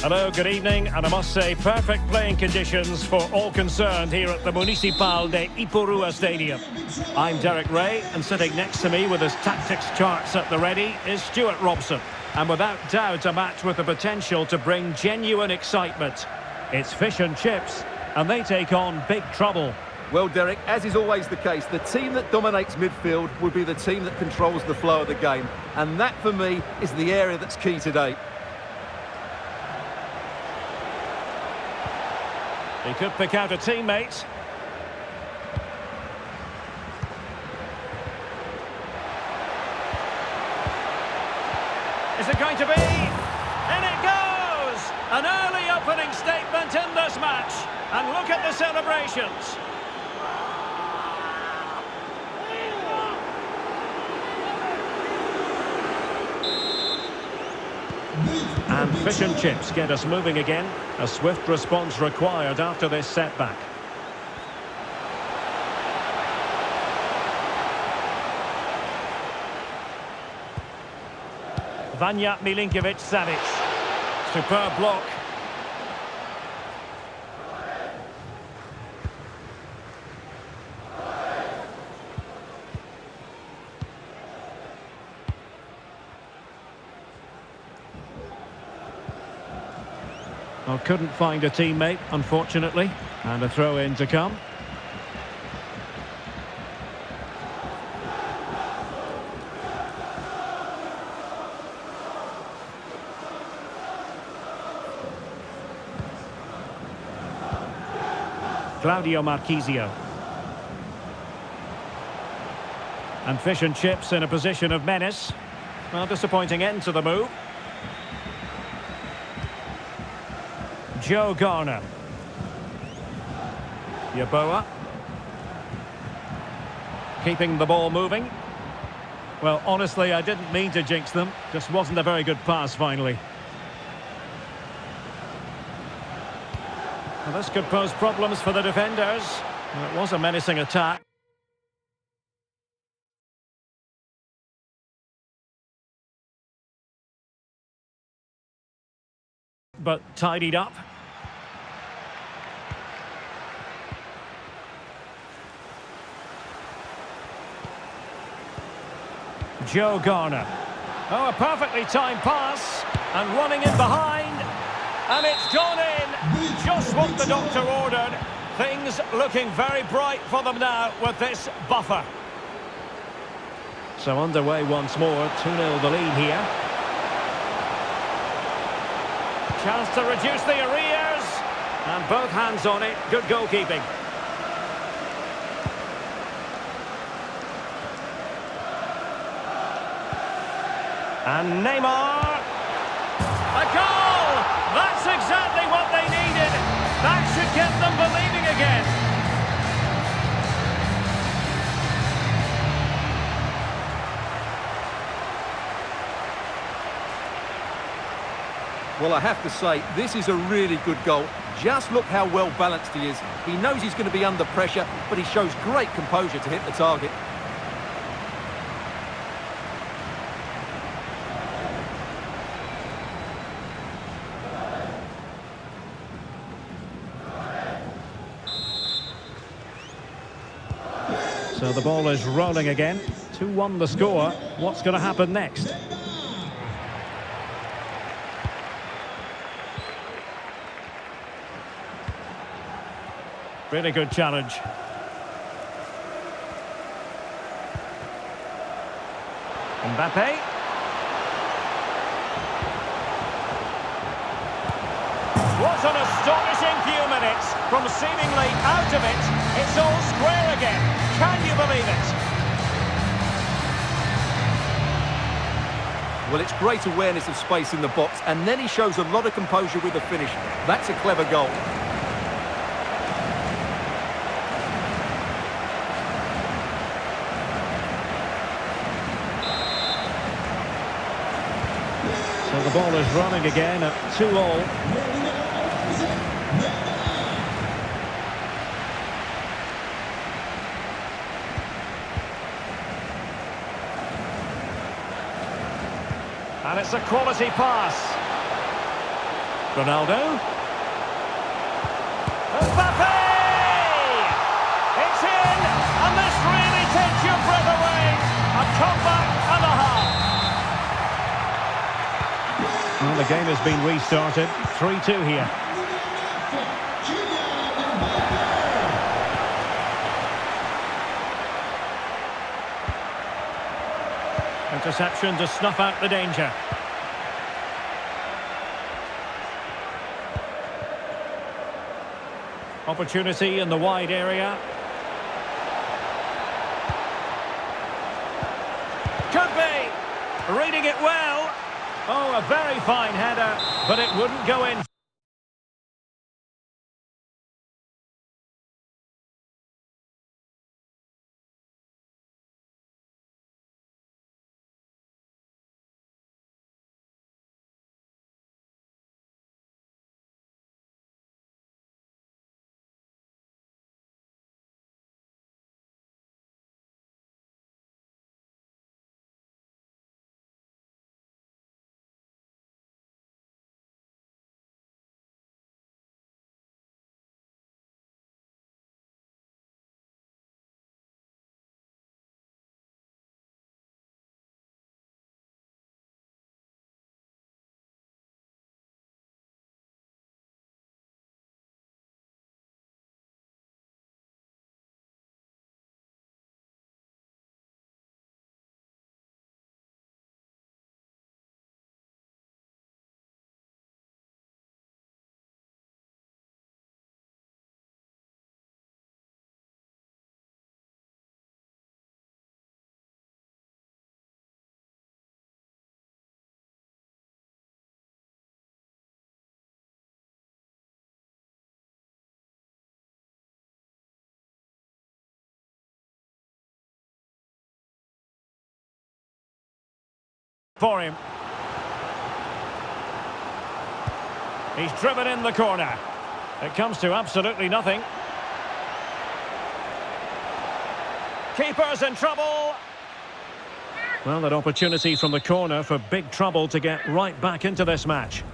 Hello, good evening, and I must say, perfect playing conditions for all concerned here at the Municipal de Ipurua Stadium. I'm Derek Rae, and sitting next to me with his tactics charts at the ready is Stewart Robson. And without doubt, a match with the potential to bring genuine excitement. It's fish and chips, and they take on big trouble. Well, Derek, as is always the case, the team that dominates midfield will be the team that controls the flow of the game. And that, for me, is the area that's key today. He could pick out a teammate. Is it going to be? And it goes! An early opening statement in this match. And look at the celebrations. And fish and chips get us moving again. A swift response required after this setback. Vanja Milinkovic-Savic. Superb block. Well, couldn't find a teammate, unfortunately. And a throw-in to come. Claudio Marchisio. And fish and chips in a position of menace. Well, disappointing end to the move. Joe Garner. Yeboah. Keeping the ball moving. Well, honestly, I didn't mean to jinx them. Just wasn't a very good pass, finally. Well, this could pose problems for the defenders. Well, it was a menacing attack. But tidied up. Joe Garner. Oh, a perfectly timed pass. And running in behind. And it's gone in. Just what the doctor ordered. Things looking very bright for them now with this buffer. So underway once more. 2-0 the lead here. Chance to reduce the arrears. And both hands on it. Good goalkeeping. And Neymar. A goal! That's exactly what they needed. That should get them believing again. Well, I have to say, this is a really good goal. Just look how well balanced he is. He knows he's going to be under pressure, but he shows great composure to hit the target. So the ball is rolling again. 2-1 the score. What's going to happen next? Really good challenge. Mbappe. What an astonishing few minutes. From seemingly out of it, it's all square again. Can you believe it? Well, it's great awareness of space in the box, and then he shows a lot of composure with the finish. That's a clever goal. So the ball is running again at 2-all. And it's a quality pass. Ronaldo. Mbappe! It's in, and this really takes your breath away. A comeback and a half. Well, the game has been restarted. 3-2 here. Interception to snuff out the danger. Opportunity in the wide area. Could be. Reading it well. Oh, a very fine header, but it wouldn't go in. For him. He's driven in the corner. It comes to absolutely nothing. Keeper's in trouble. Well, that opportunity from the corner for big trouble to get right back into this match.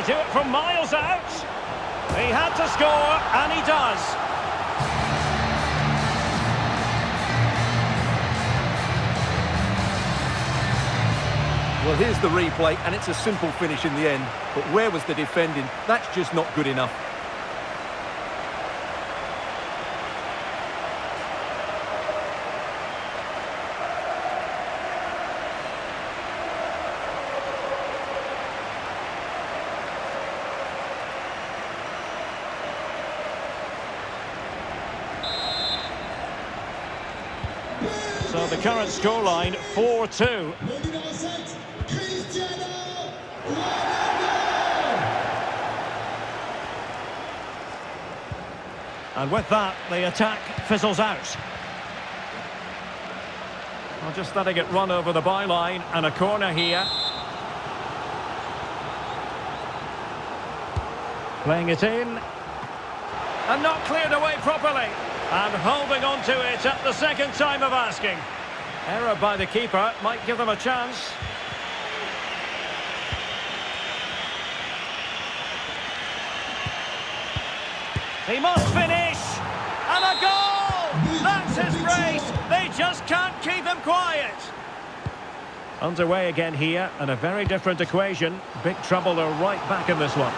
He do it from miles out? He had to score, and he does. Well, here's the replay, and it's a simple finish in the end. But where was the defending? That's just not good enough. So the current scoreline, 4-2. And with that, the attack fizzles out. Well, just letting it run over the byline and a corner here. Playing it in. And not cleared away properly. And holding on to it at the second time of asking. Error by the keeper might give them a chance. He must finish! And a goal! That's his brace! They just can't keep him quiet! Underway again here, and a very different equation. Big trouble, they're right back in this one.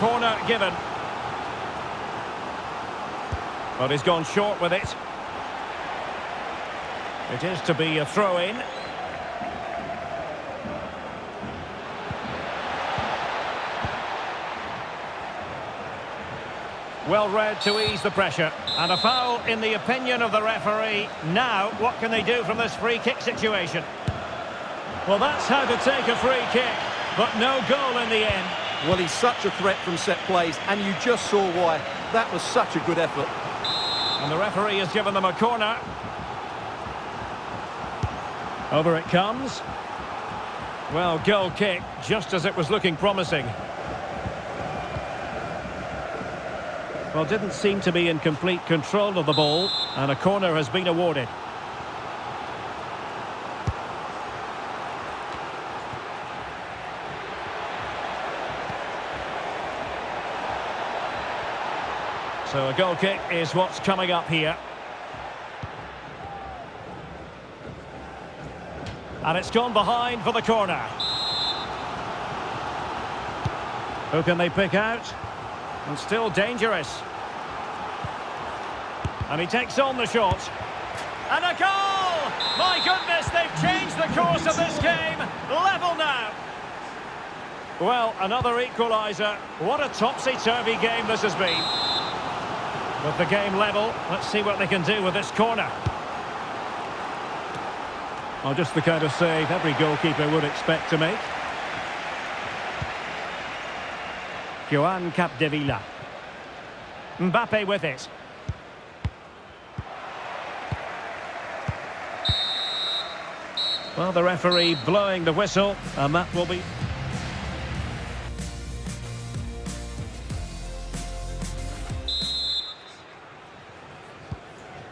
Corner given. But he's gone short with it. It is to be a throw-in. Well read to ease the pressure. And a foul in the opinion of the referee. Now, what can they do from this free kick situation? Well, that's how to take a free kick, but no goal in the end. Well, he's such a threat from set plays, and you just saw why. That was such a good effort. And the referee has given them a corner. Over it comes. Well, goal kick, just as it was looking promising. Well, didn't seem to be in complete control of the ball, and a corner has been awarded. So a goal kick is what's coming up here. And it's gone behind for the corner. Who can they pick out? And still dangerous. And he takes on the shot. And a goal! My goodness, they've changed the course of this game. Level now. Well, another equaliser. What a topsy-turvy game this has been. With the game level, let's see what they can do with this corner. Oh, just the kind of save every goalkeeper would expect to make. Joan Capdevila. Mbappe with it. Well, the referee blowing the whistle, and that will be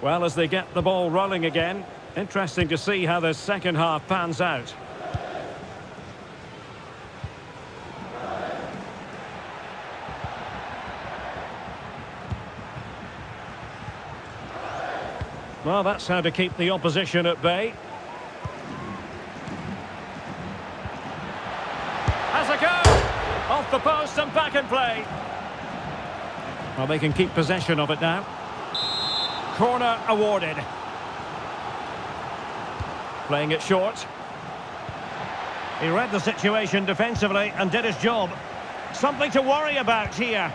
Well, as they get the ball rolling again, interesting to see how the second half pans out. Well, that's how to keep the opposition at bay. Has a go! Off the post and back in play. Well, they can keep possession of it now. Corner awarded. Playing it short. He read the situation defensively and did his job. Something to worry about here.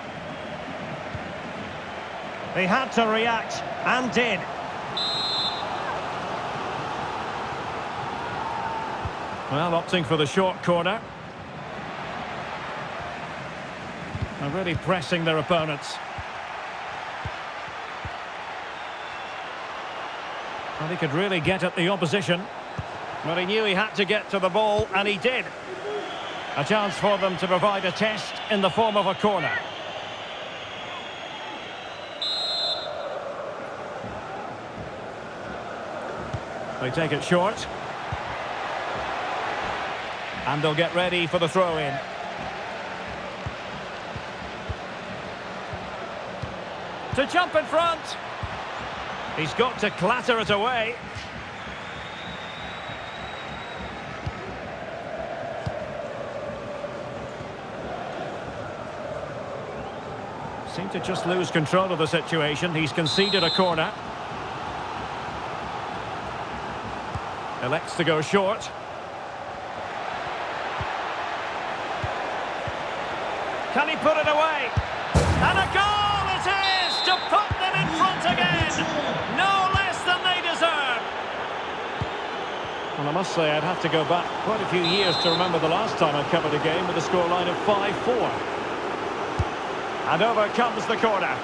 He had to react and did. Well, opting for the short corner. And really pressing their opponents. He could really get at the opposition. But he knew he had to get to the ball, and he did. A chance for them to provide a test in the form of a corner. They take it short. And they'll get ready for the throw-in. To jump in front. He's got to clatter it away. Seem to just lose control of the situation. He's conceded a corner. Elects to go short. Can he put it away? And a goal must say I'd have to go back quite a few years to remember the last time I covered a game with a scoreline of 5-4. And over comes the corner.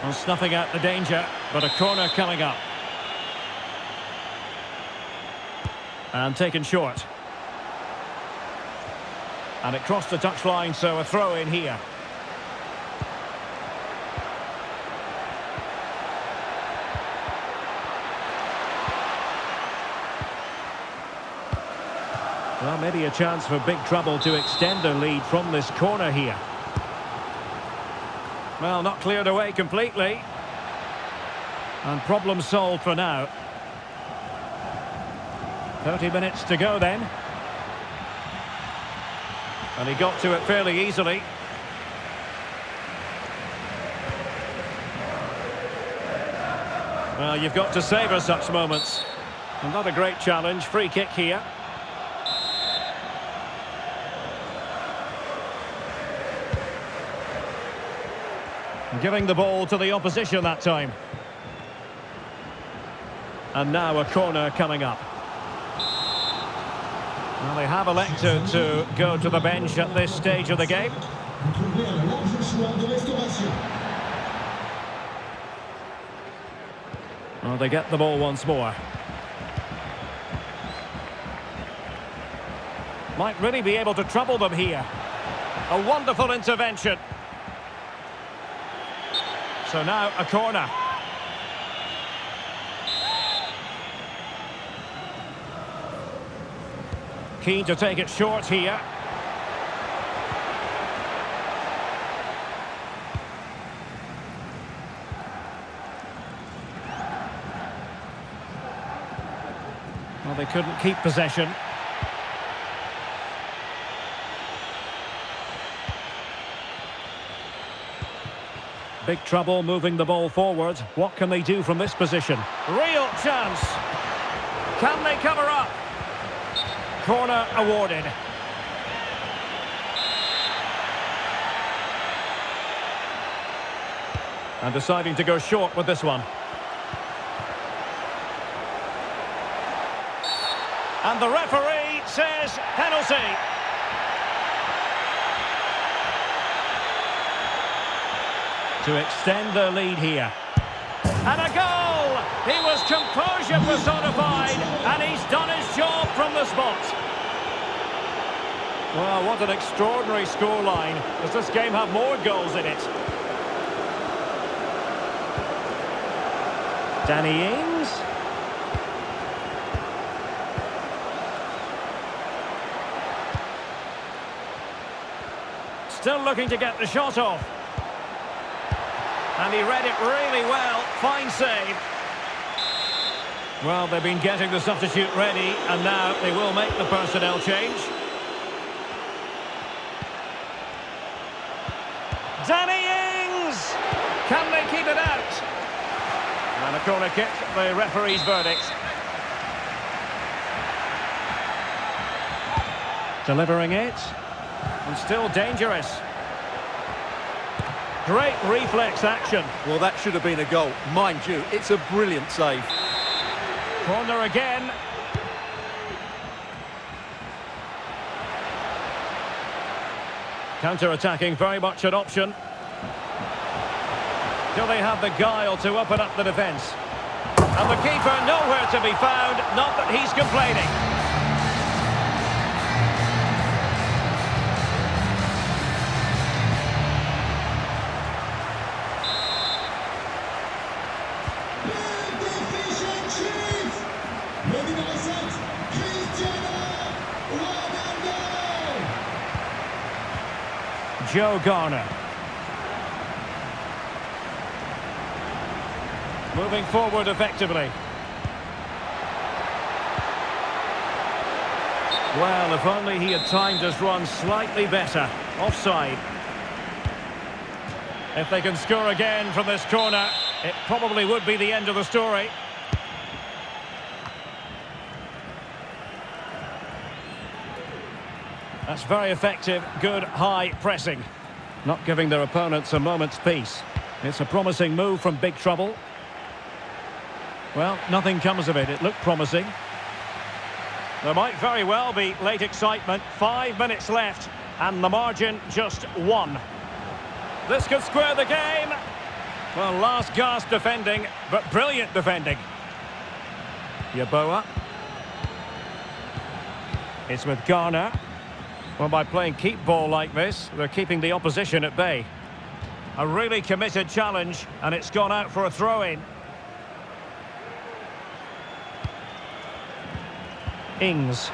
Well, snuffing out the danger, but a corner coming up. And taken short. And it crossed the touchline, so a throw in here. Well, maybe a chance for big trouble to extend their lead from this corner here. Well, not cleared away completely. And problem solved for now. 30 minutes to go then. And he got to it fairly easily. Well, you've got to savour such moments. Another great challenge. Free kick here. Giving the ball to the opposition that time. And now a corner coming up. Well, they have elected to go to the bench at this stage of the game. Well, they get the ball once more. Might really be able to trouble them here. A wonderful intervention. So now a corner. Keen to take it short here. Well, they couldn't keep possession. Big trouble moving the ball forward. What can they do from this position? Real chance. Can they cover up? Corner awarded. And deciding to go short with this one. And the referee says penalty. To extend their lead here. And a goal! He was composure personified, and he's done his job from the spot. Well, what an extraordinary scoreline. Does this game have more goals in it? Danny Ings. Still looking to get the shot off. And he read it really well. Fine save. Well, they've been getting the substitute ready, and now they will make the personnel change. Danny Ings! Can they keep it out? And a corner kick, the referee's verdict. Delivering it. And still dangerous. Great reflex action. Well, that should have been a goal. Mind you, it's a brilliant save. Corner again. Counter-attacking, very much an option. Do they have the guile to open up the defence? And the keeper nowhere to be found, not that he's complaining. Joe Garner. Moving forward effectively. Well, if only he had timed his run slightly better. Offside. If they can score again from this corner, it probably would be the end of the story. That's very effective, good high pressing. Not giving their opponents a moment's peace. It's a promising move from big trouble. Well, nothing comes of it. It looked promising. There might very well be late excitement. Five minutes left, and the margin just one. This could square the game. Well, last gasp defending, but brilliant defending. Yeboah. It's with Garner. Well, by playing keep ball like this, they're keeping the opposition at bay. A really committed challenge, and it's gone out for a throw-in. Ings.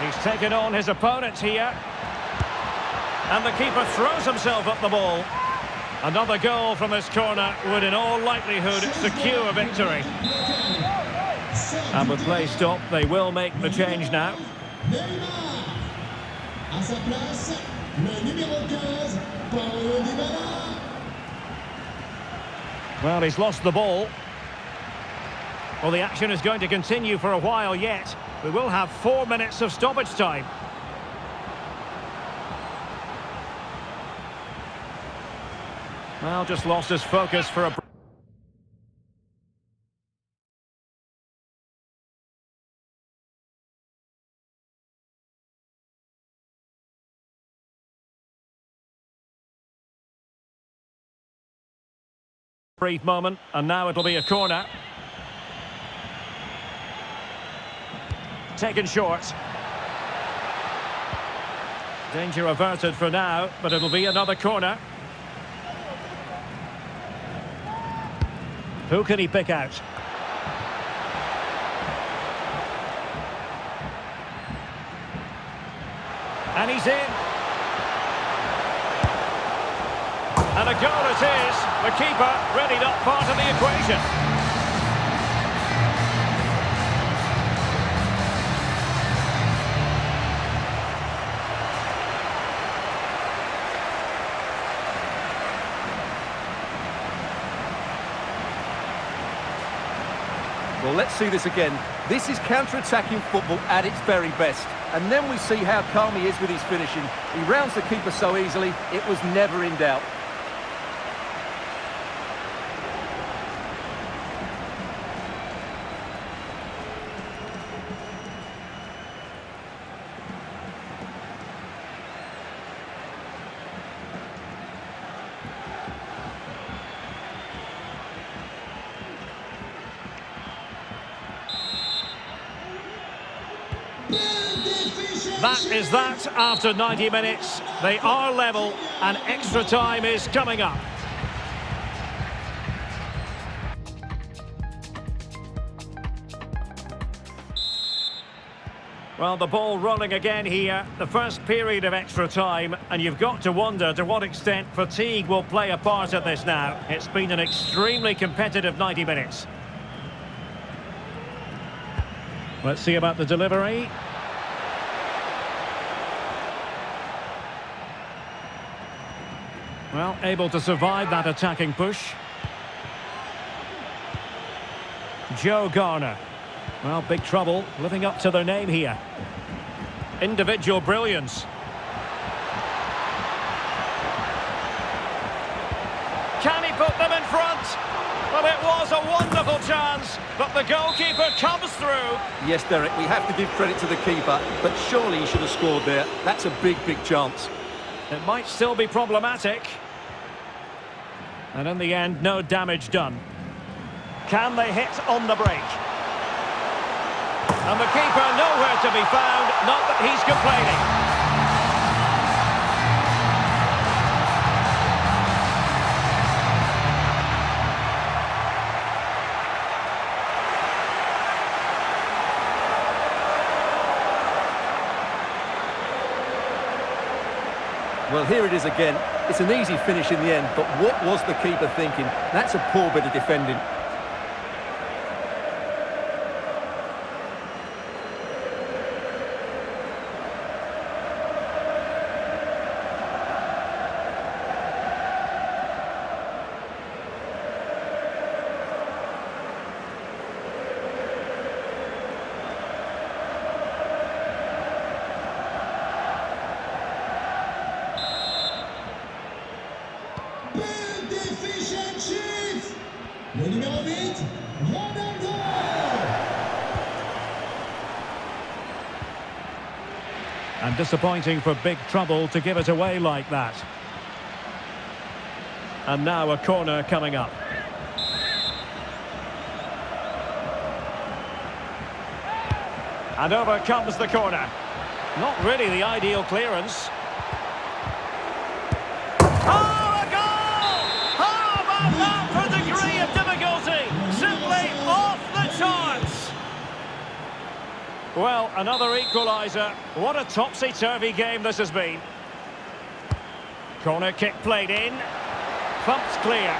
He's taken on his opponents here. And the keeper throws himself at the ball. Another goal from this corner would in all likelihood secure a victory. And with play stopped, they will make the change now. Neymar. À sa place, le numéro 15, Paulo Dybala. Well, he's lost the ball. Well, the action is going to continue for a while yet. We will have four minutes of stoppage time. Well, just lost his focus for a... Brief moment, and now it'll be a corner. Taken short. Danger averted for now, but it'll be another corner. Who can he pick out? And he's in. And a goal it is. The keeper really not part of the equation. Well, let's see this again. This is counter-attacking football at its very best. And then we see how calm he is with his finishing. He rounds the keeper so easily, it was never in doubt. That after 90 minutes. They are level and extra time is coming up. Well, the ball rolling again here. The first period of extra time, and you've got to wonder to what extent fatigue will play a part in this now. It's been an extremely competitive 90 minutes. Let's see about the delivery. Well, able to survive that attacking push. Joe Garner. Well, big trouble, living up to their name here. Individual brilliance. Can he put them in front? Well, it was a wonderful chance, but the goalkeeper comes through. Yes, Derek, we have to give credit to the keeper, but surely he should have scored there. That's a big, big chance. It might still be problematic. And in the end, no damage done. Can they hit on the break? And the keeper nowhere to be found, not that he's complaining. Well, here it is again. It's an easy finish in the end, but what was the keeper thinking? That's a poor bit of defending. Disappointing for big trouble to give it away like that. And now a corner coming up. And over comes the corner. Not really the ideal clearance. Well, another equaliser. What a topsy-turvy game this has been. Corner kick played in. Thumped clear.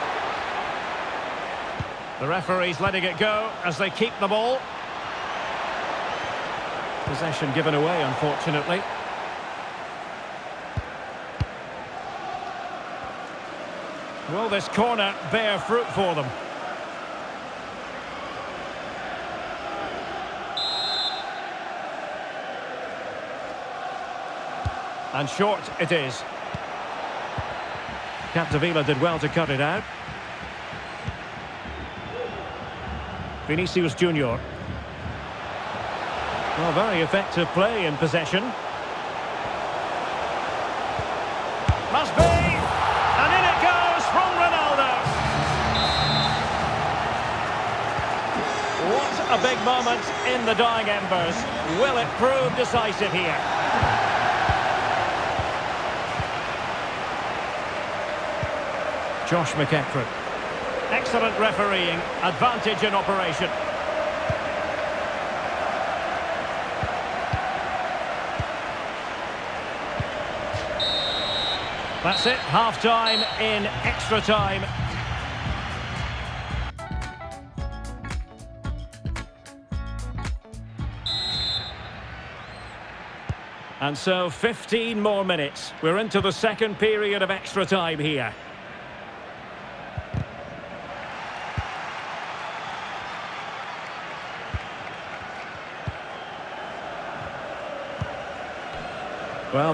The referee's letting it go as they keep the ball. Possession given away, unfortunately. Will this corner bear fruit for them? And short it is. Capdevila did well to cut it out. Vinicius Junior. Well, very effective play in possession. Must be! And in it goes from Ronaldo! What a big moment in the dying embers. Will it prove decisive here? Josh McEachran. Excellent refereeing, advantage in operation. That's it, half-time in extra time. And so 15 more minutes. We're into the second period of extra time here.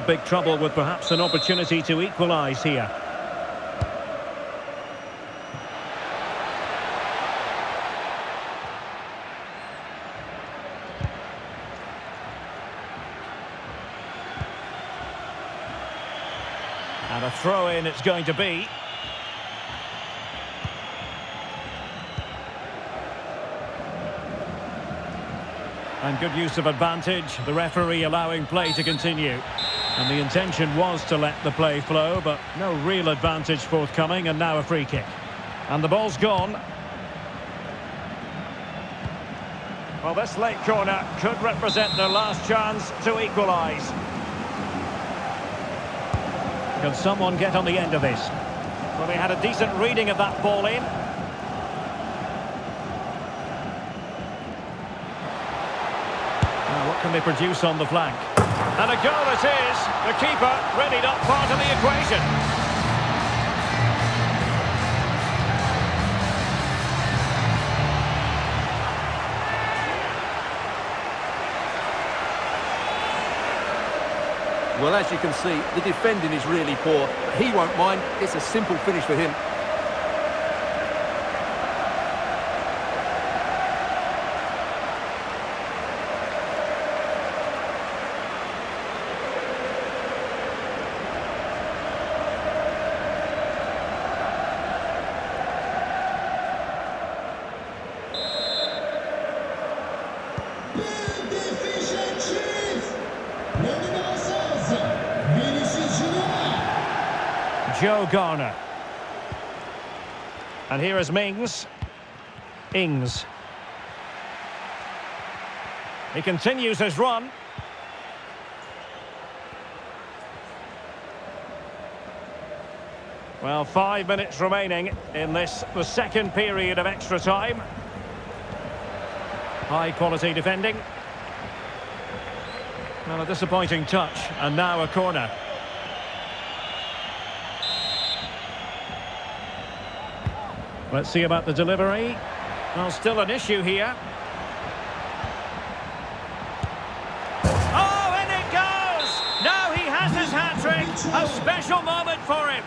Big trouble with perhaps an opportunity to equalise here. And a throw-in it's going to be. And good use of advantage, the referee allowing play to continue. And the intention was to let the play flow, but no real advantage forthcoming, and now a free kick. And the ball's gone. Well, this late corner could represent their last chance to equalise. Can someone get on the end of this? Well, they had a decent reading of that ball in. Now, what can they produce on the flank? And a goal it is. The keeper really not part of the equation. Well, as you can see, the defending is really poor. He won't mind. It's a simple finish for him. Garner. And here is Mings. Ings. He continues his run. Well, five minutes remaining in this, the second period of extra time. High quality defending. Well, a disappointing touch, and now a corner. Let's see about the delivery. Well, still an issue here. Oh, and it goes! Now he has his hat-trick. A special moment for him.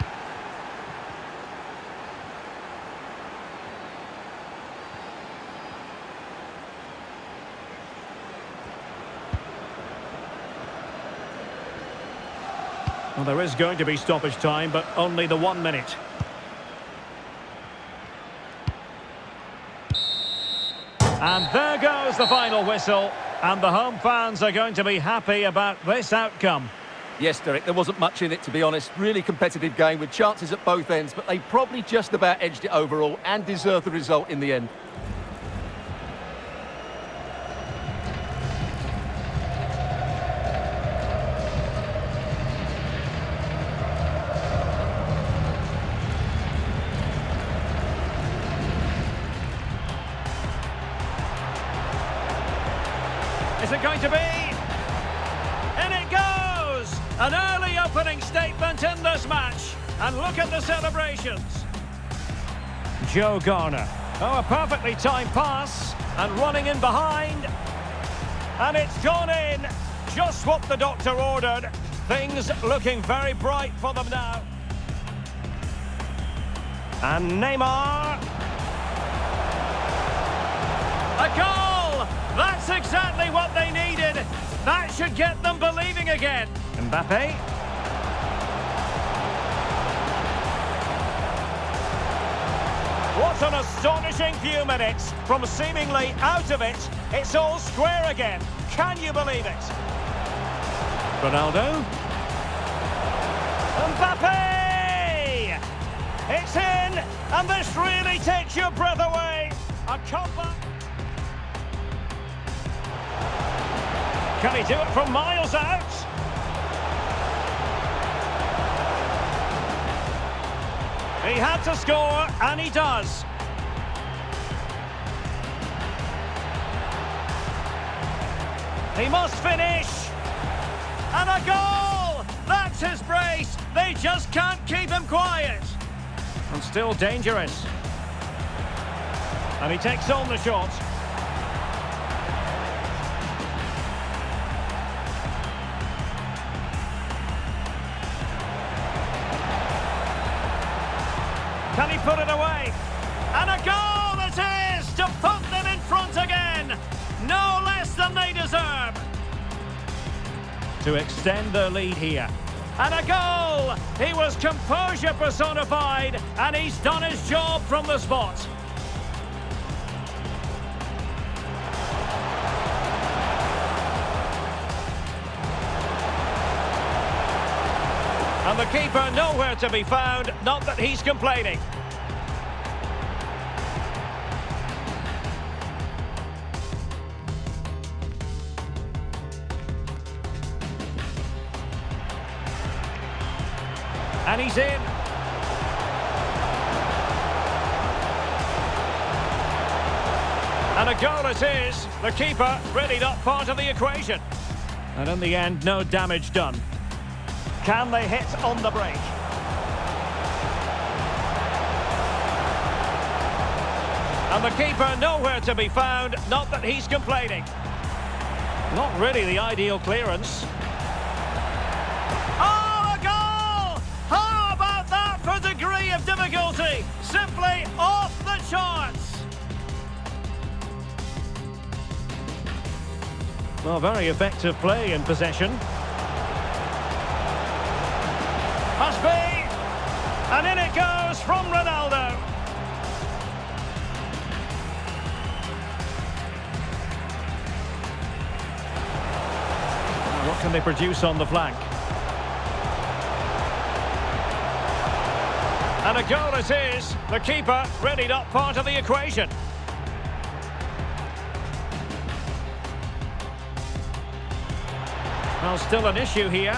Well, there is going to be stoppage time, but only the one minute. And there goes the final whistle. And the home fans are going to be happy about this outcome. Yes, Derek, there wasn't much in it, to be honest. Really competitive game with chances at both ends, but they probably just about edged it overall and deserved the result in the end. Is it going to be? And it goes! An early opening statement in this match. And look at the celebrations. Joe Garner. Oh, a perfectly timed pass. And running in behind. And it's gone in. Just what the doctor ordered. Things looking very bright for them now. And Neymar. A goal! Exactly what they needed. That should get them believing again. Mbappe. What an astonishing few minutes. From seemingly out of it, it's all square again. Can you believe it? Ronaldo. Mbappe! It's in, And this really takes your breath away. A comeback. Can he do it from miles out? He had to score, and he does. He must finish. And a goal! That's his brace. They just can't keep him quiet. And still dangerous. And he takes on the shot. Can he put it away? And a goal it is to put them in front again. No less than they deserve. To extend their lead here. And a goal! He was composure personified, and he's done his job from the spot. And the keeper nowhere to be found, not that he's complaining. And he's in. And a goal it is. The keeper really not part of the equation. And in the end, no damage done. Can they hit on the break? And the keeper nowhere to be found, not that he's complaining. Not really the ideal clearance. Oh, a goal! How about that for degree of difficulty? Simply off the charts! Well, very effective play in possession. And in it goes from Ronaldo. What can they produce on the flank? And a goal it is. The keeper really not part of the equation. Well, still an issue here.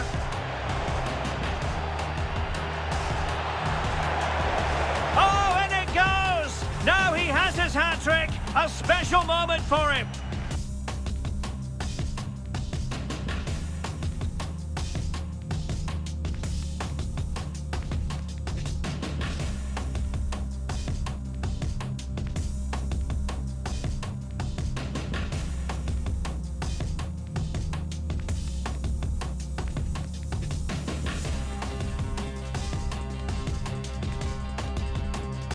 Special moment for him.